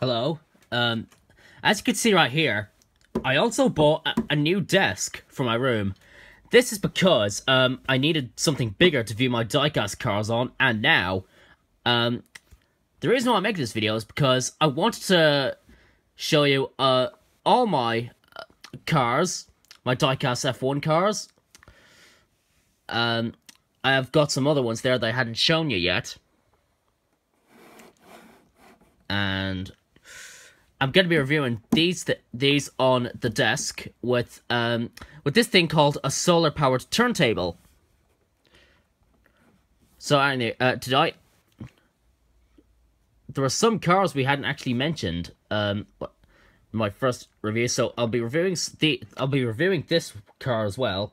Hello. Um, as you can see right here, I also bought a, a new desk for my room. This is because um, I needed something bigger to view my diecast cars on, and now, um, the reason why I'm making this video is because I wanted to show you uh, all my uh, cars, my diecast F1 cars. Um, I have got some other ones there that I hadn't shown you yet. And I'm going to be reviewing these th these on the desk with um with this thing called a solar powered turntable. So anyway, uh, today there are some cars we hadn't actually mentioned um my first review, so I'll be reviewing the I'll be reviewing this car as well.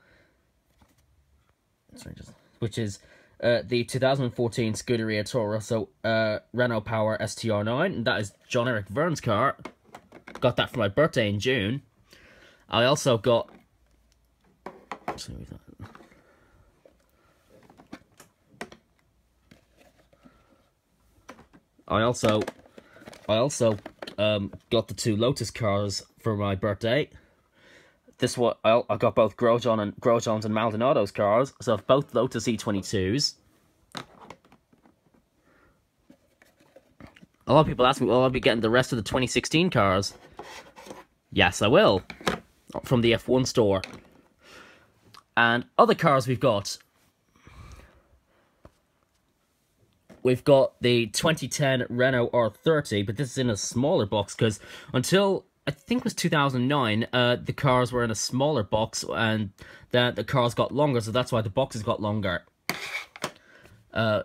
Which is uh, the 2014 Scuderia Toro Rosso uh, Renault Power STR9. And that is Jean-Éric Vergne's car. Got that for my birthday in June. I also got... I also... I also um, got the two Lotus cars for my birthday this what I, I got both Grosjean and Grosjean's and Maldonado's cars, so I've both Lotus E22s. A lot of people ask me, will I be getting the rest of the 2016 cars? Yes, I will. From the F1 store. And other cars we've got. We've got the 2010 Renault R30, but this is in a smaller box because until I think it was 2009, uh, the cars were in a smaller box and then the cars got longer, so that's why the boxes got longer. Uh,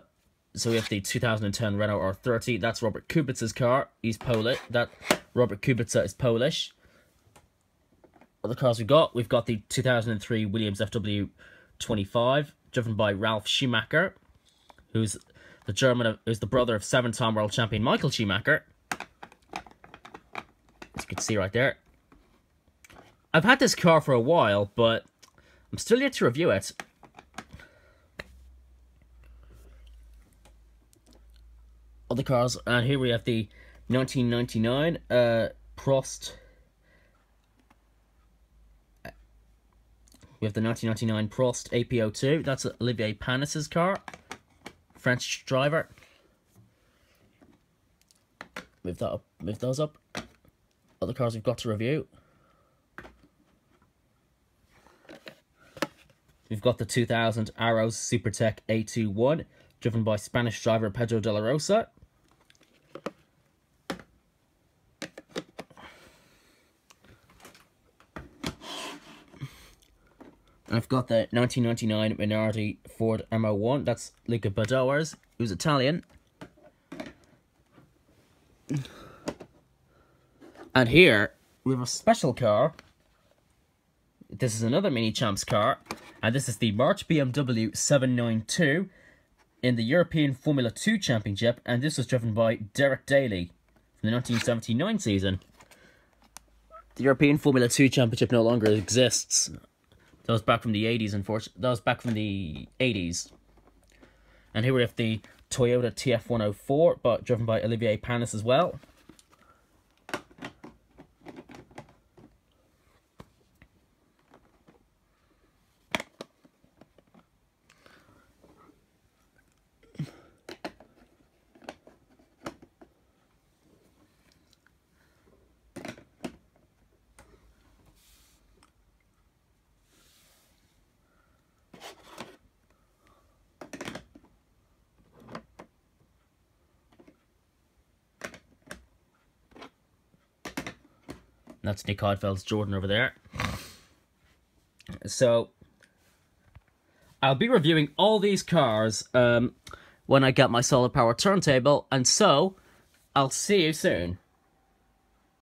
so we have the 2010 Renault R30. That's Robert Kubica's car. He's Polish. That Robert Kubica is Polish. Other cars we got, we've got the 2003 Williams FW25, driven by Ralf Schumacher, who's the German, who's the brother of seven-time world champion Michael Schumacher can see right there. I've had this car for a while, but I'm still yet to review it. Other cars, and here we have the 1999 uh, Prost. We have the 1999 Prost AP02. That's Olivier Panis's car. French driver. Move that up. Move those up other cars we've got to review. We've got the 2000 Arrows Supertec A21, driven by Spanish driver Pedro de la Rosa. I've got the 1999 Minardi Ford M01. That's Luca Badoer's, who's Italian. And here, we have a special car. This is another Minichamps car. And this is the March BMW 792 in the European Formula 2 Championship. And this was driven by Derek Daly from the 1979 season. The European Formula 2 Championship no longer exists. That was back from the 80s, unfortunately. That was back from the 80s. And here we have the Toyota TF104, but driven by Olivier Panis as well. That's Nick Heidfeld's Jordan over there. So, I'll be reviewing all these cars um, when I get my solar power turntable, and so, I'll see you soon.